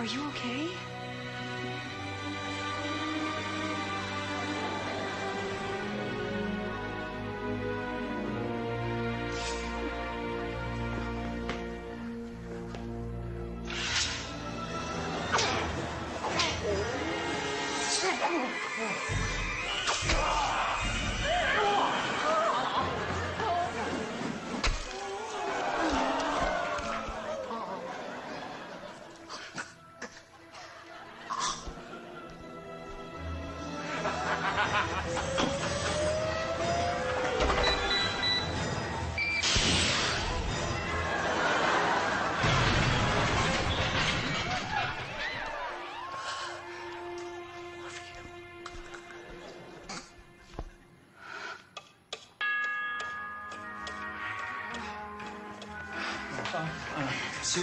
Are you okay? Ha ha ha! 嗯，See.